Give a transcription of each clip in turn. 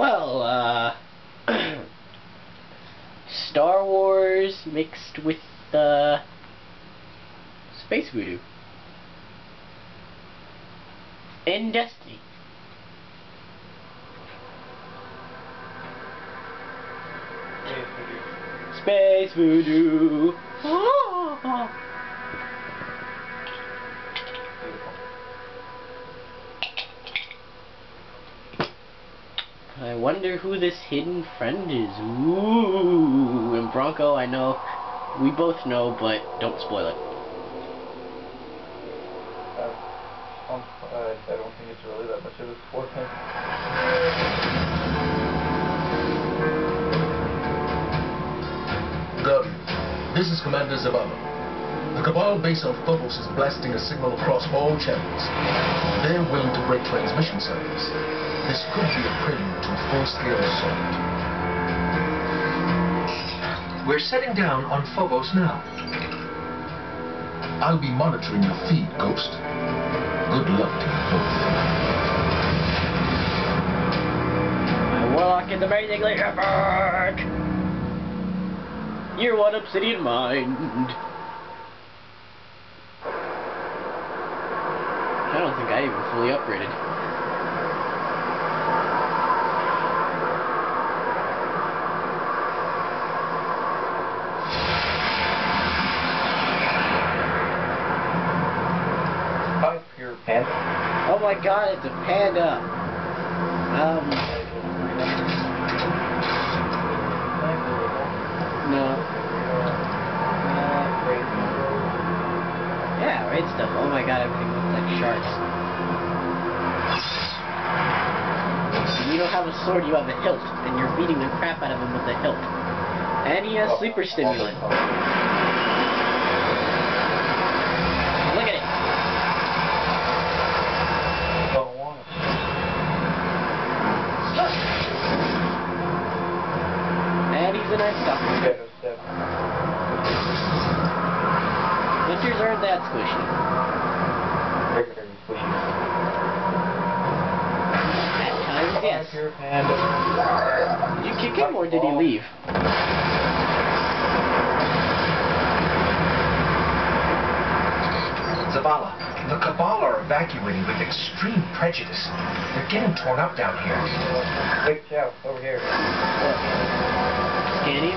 Well, uh, Star Wars mixed with uh, Space Voodoo. And Destiny. Space Voodoo. I wonder who this hidden friend is. Ooh, and Bronco, I know, we both know, but don't spoil it. Uh, um, uh, I don't think it's really that much of a spoiler. Guardian, this is Commander Zavala. The Cabal base on Phobos is blasting a signal across all channels. They're willing to break transmission service. This could be a prelude to a full-scale assault. We're setting down on Phobos now. I'll be monitoring your feed, Ghost. Good luck to you both. My Warlock is amazingly effort! You're one obsidian mind. I don't think I even fully upgraded. Hi, pure panda. Oh my god, it's a panda! Um, no. Yeah, right stuff. Oh my god, everything looks like sharks. You don't have a sword, you have a hilt, and you're beating the crap out of him with the hilt. And he has sleeper stimulant. Look at it. Don't want it. And he's a nice stalker. Shadow step. Winters aren't that squishy. Very, very squishy. At times, Hi, yes. pure panda. Did you kick him or did he oh. leave? Zavala, the Cabal are evacuating with extreme prejudice. They're getting torn up down here. Big chow, over here. Scanny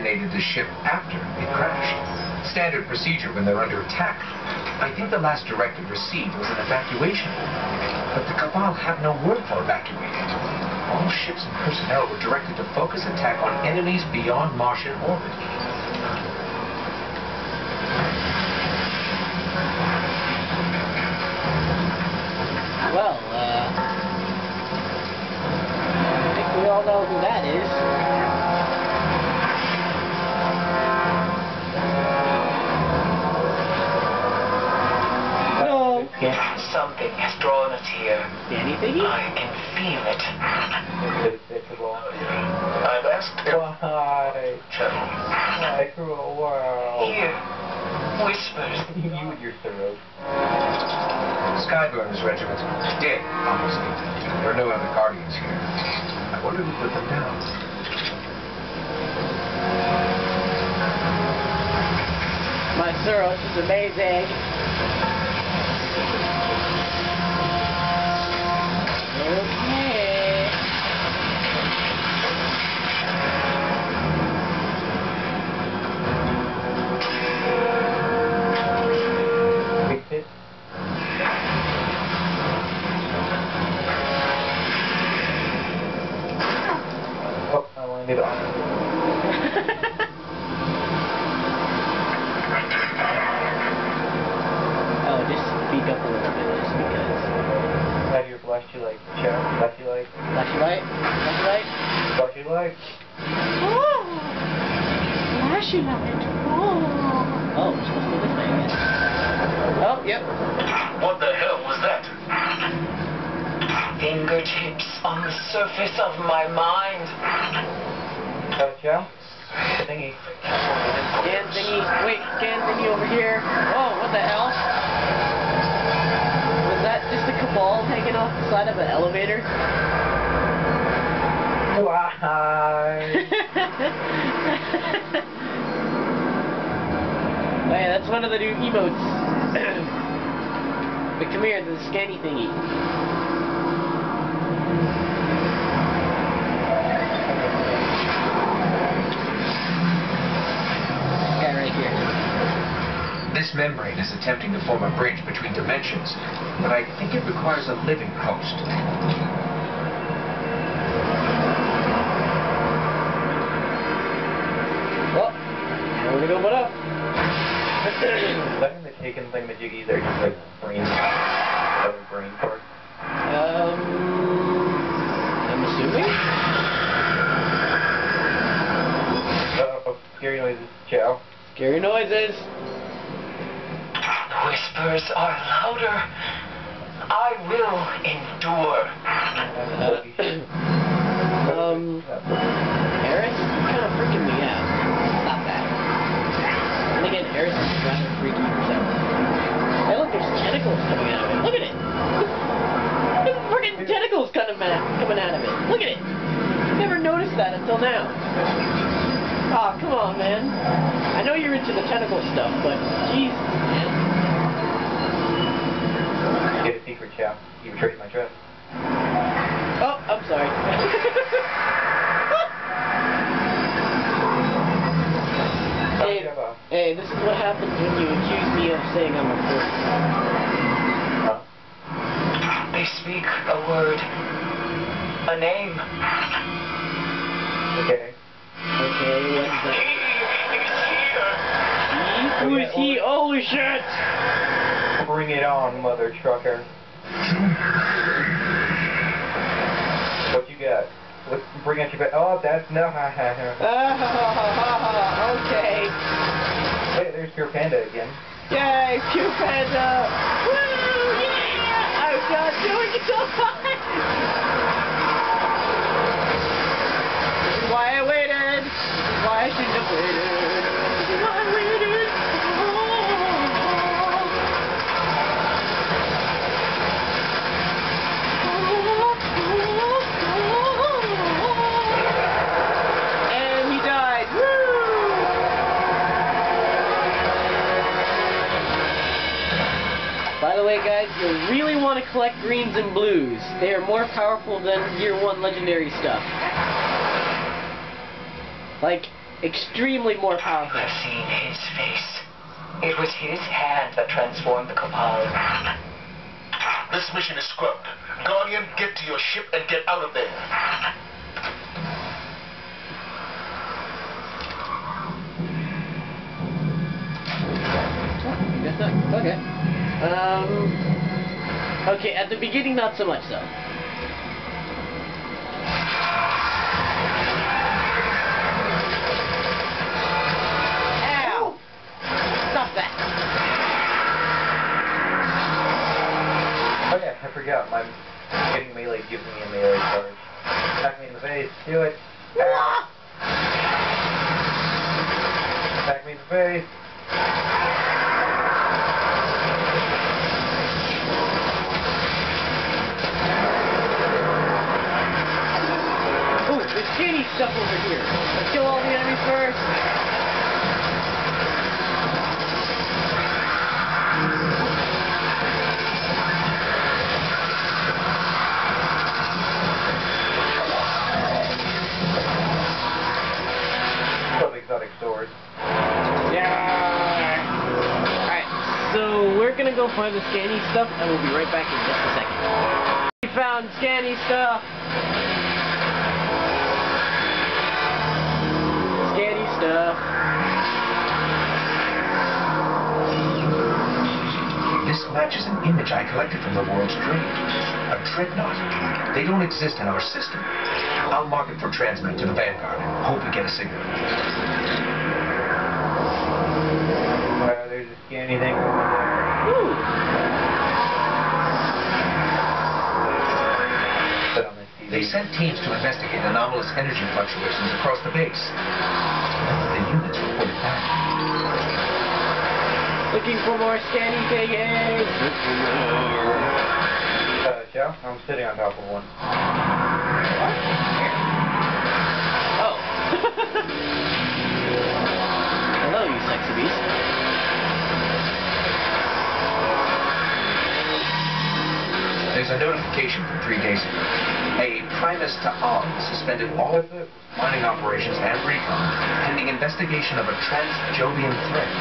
detonated the ship after it crashed. Standard procedure when they're under attack. I think the last directive received was an evacuation. But the Cabal have no word for evacuating. All ships and personnel were directed to focus attack on enemies beyond Martian orbit. Scanny? I can feel it. It's, it's a ball. I've asked Why? Shuttle. Why cruel world? Here. Whispers. you and your throat. Skyburner's regiment. Dead, obviously. There are no other Guardians here. I wonder who put them down. My Suros is amazing. Have your flashy light. Chow. Flashy light. Flashy light? Flashy light? Flashy light. Oh! Flashy light. Oh! Oh, we're supposed to go this way, I. Oh, yep. What the hell was that? Fingertips on the surface of my mind. Joe? Thingy. Scan thingy. Wait, scan thingy over here. Hanging off the side of an elevator? Why? Yeah, that's one of the new emotes. but come here, the scanny thingy. Guy right here. This membrane is attempting to form a bridge between dimensions, but I think it requires a living host. Well, nowhere to go but up. That in the taken thingamajiggies or just like brain, brain parts? Um, I'm assuming. Uh-oh, scary noises. Joe? Scary noises. Whispers are louder. I will endure. Um, Eris, you're kind of freaking me out. Stop that. And again, Eris is rather freaky herself. Hey, look, there's tentacles coming out of it. Look at it. There's freaking tentacles kind of coming out of it. Look at it. Never noticed that until now. Aw, come on, man. I know you're into the tentacle stuff, but Jesus, man. Secret. You betrayed my trust. Oh, I'm sorry. hey, hey, this is what happens when you accuse me of saying I'm a fool. They speak a word, a name. okay. Okay, what's that? He? Who is he? Holy shit! Bring it on, mother trucker. What you got? What, bring out your bed. Oh, that's no. Ha ha ha. Ah, okay. Hey, there's your panda again. Yay, Pew Panda! Woo! Yeah! I'm not doing it so is why I waited! Why I shouldn't have waited! Collect greens and blues. They are more powerful than Year 1 legendary stuff. Like, extremely more powerful. I've seen his face. It was his hand that transformed the Cabal. This mission is scrubbed. Guardian, get to your ship and get out of there. Guess not. Okay. Um. Okay, at the beginning, not so much, though. Ooh, stuff over here. Let's kill all the enemies first. Some exotic sword. Yeah. Alright, so we're gonna go find the scanny stuff and we'll be right back in just a second. We found scanny stuff. Stuff. This matches an image I collected from the world's trade. A dreadnought. They don't exist in our system. I'll mark it for transmit to the Vanguard. Hope we get a signal. Wow, there's a scanny thing over there. Ooh. Put on this TV. They sent teams to investigate anomalous energy fluctuations across the base. Looking for more scanny things. Look for more. Uh, Joe, I'm sitting on top of one. Oh. Hello, you sexy beast. There's a notification from three days ago. A Primus Ta'aun suspended all What's it? mining operations and recon pending investigation of a trans-Jovian threat.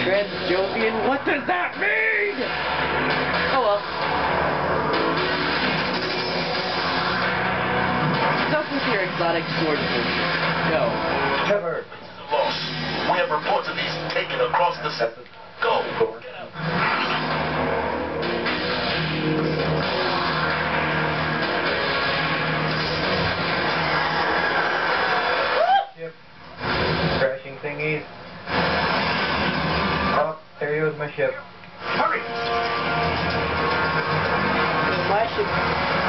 Transjovian? What does that mean? Oh well. Enough with your exotic sword bullshit. Go. Cover. Loss. We have reports of these taken across the there my ship. Hurry! My ship.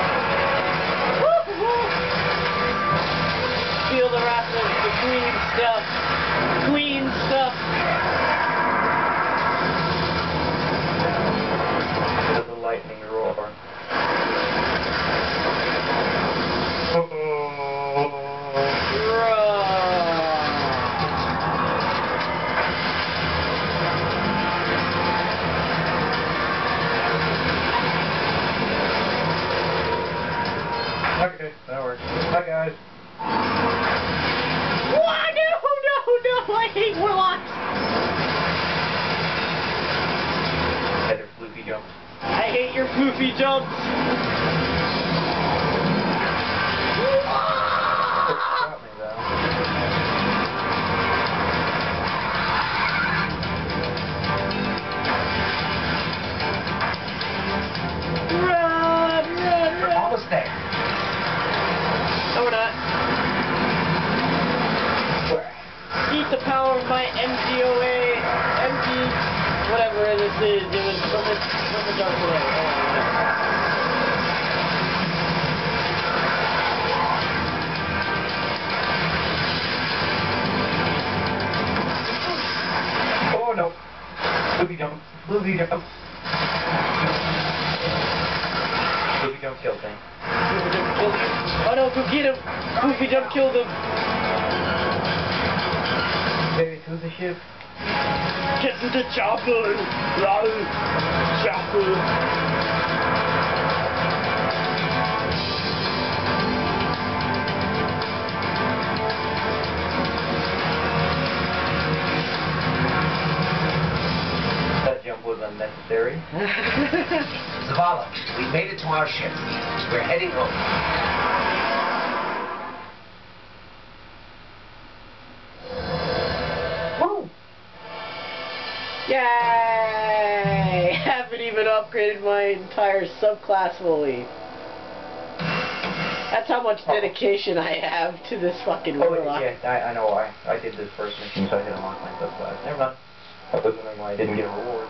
The, dark away. Oh. No. Floofy jump. Floofy jump. Floofy jump kill thing. Jump killed him. Oh no, go get him. Poofy jump killed him. Hey, to the ship. Get to the chopper. Lol. Chopper. That jump was unnecessary. Zavala, we made it to our ship. We're heading home. Yay! Haven't even upgraded my entire subclass fully. That's how much dedication I have to this fucking Oh, warlock. yeah, I, I know why. I did this first mission so I didn't unlock my subclass. Never mind. I was wondering why I didn't get rewards.